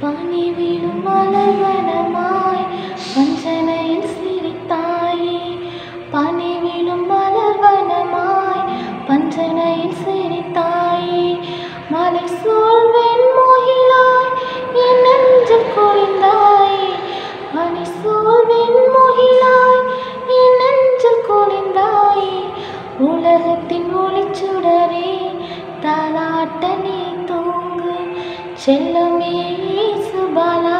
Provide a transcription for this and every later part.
பானி விழும் மலர்வனமாய் வஞ்சனையில் சிரித்தாயே. பானி விழும் மலர்வனமாய் வஞ்சனையில் சிரித்தாயே. மலை சூழ்வெண் மொழிலாய் என் நெஞ்சில் குளிந்தாயே மலை சூழ்வெண் மொழிலாய் என் நெஞ்சில் உலகத்தின் ஒளிச்சு చెల్లు మీ సుబల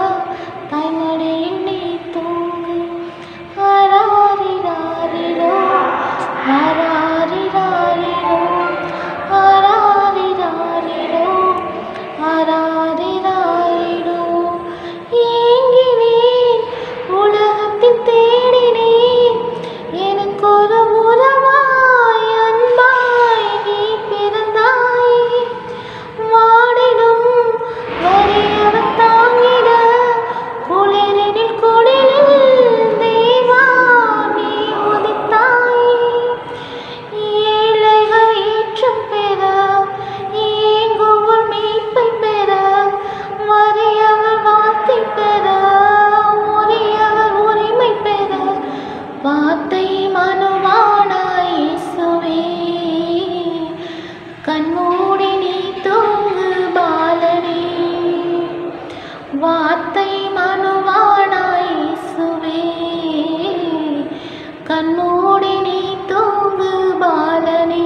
கண்மூடி நீ தூங்கு பாலனே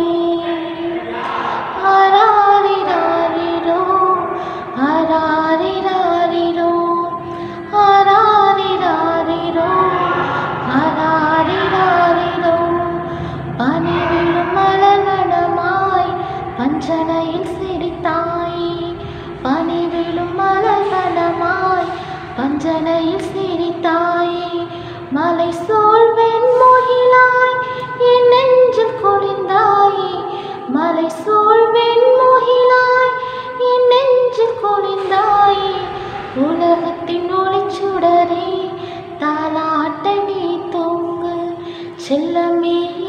செல்லமே